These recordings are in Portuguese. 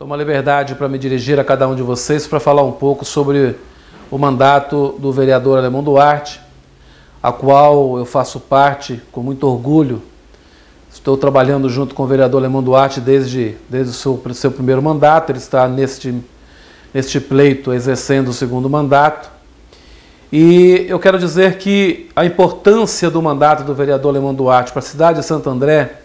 Tomo a liberdade para me dirigir a cada um de vocês para falar um pouco sobre o mandato do vereador Alemão Duarte, a qual eu faço parte com muito orgulho. Estou trabalhando junto com o vereador Alemão Duarte desde, desde o seu, seu primeiro mandato, ele está neste, neste pleito exercendo o segundo mandato. E eu quero dizer que a importância do mandato do vereador Alemão Duarte para a cidade de Santo André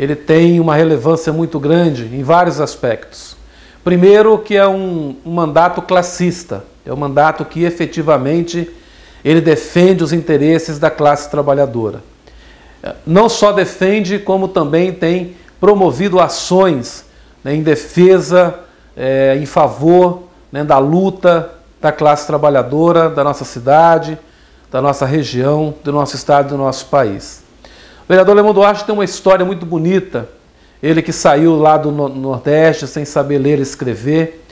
ele tem uma relevância muito grande em vários aspectos. Primeiro, que é um, um mandato classista, é um mandato que efetivamente ele defende os interesses da classe trabalhadora. Não só defende, como também tem promovido ações né, em defesa, é, em favor né, da luta da classe trabalhadora da nossa cidade, da nossa região, do nosso estado, do nosso país. O vereador Leão Duarte tem uma história muito bonita. Ele que saiu lá do Nordeste sem saber ler e escrever,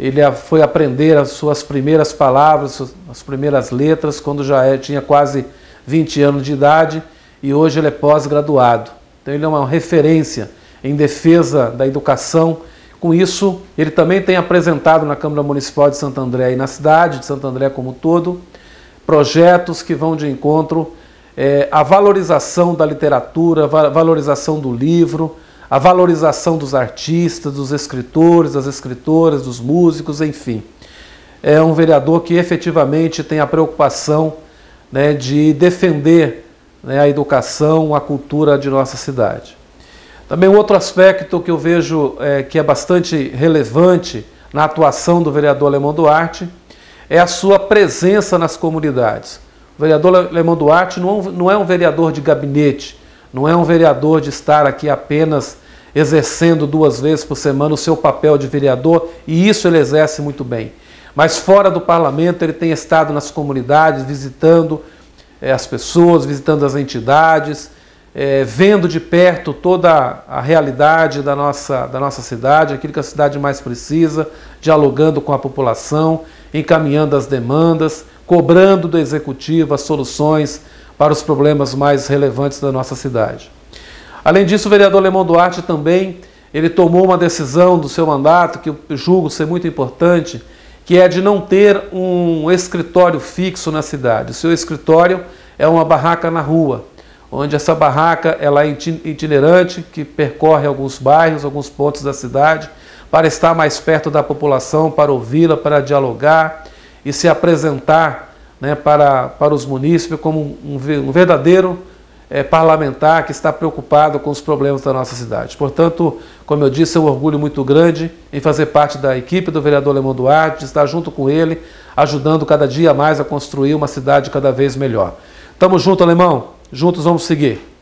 ele foi aprender as suas primeiras palavras, as primeiras letras, quando já é, tinha quase 20 anos de idade e hoje ele é pós-graduado. Então ele é uma referência em defesa da educação. Com isso, ele também tem apresentado na Câmara Municipal de Santo André e na cidade de Santo André como todo projetos que vão de encontro é, a valorização da literatura, a valorização do livro, a valorização dos artistas, dos escritores, das escritoras, dos músicos, enfim. É um vereador que efetivamente tem a preocupação né, de defender né, a educação, a cultura de nossa cidade. Também um outro aspecto que eu vejo é, que é bastante relevante na atuação do vereador Alemão Duarte é a sua presença nas comunidades. O vereador Lemão Duarte não, é um vereador de gabinete, não é um vereador de estar aqui apenas exercendo duas vezes por semana o seu papel de vereador, e isso ele exerce muito bem. Mas fora do parlamento, ele tem estado nas comunidades, visitando é, as pessoas, visitando as entidades, é, vendo de perto toda a realidade da nossa, da nossa cidade, aquilo que a cidade mais precisa, dialogando com a população, encaminhando as demandas cobrando do executivo as soluções para os problemas mais relevantes da nossa cidade. Além disso, o vereador Lemão Duarte também ele tomou uma decisão do seu mandato que eu julgo ser muito importante, que é de não ter um escritório fixo na cidade. O seu escritório é uma barraca na rua, onde essa barraca ela é itinerante, que percorre alguns bairros, alguns pontos da cidade, para estar mais perto da população, para ouvi-la, para dialogar e se apresentar né, para, para os munícipes como um, um verdadeiro é, parlamentar que está preocupado com os problemas da nossa cidade. Portanto, como eu disse, é um orgulho muito grande em fazer parte da equipe do vereador Lemão Duarte, de estar junto com ele, ajudando cada dia mais a construir uma cidade cada vez melhor. Tamo junto, Alemão. Juntos vamos seguir.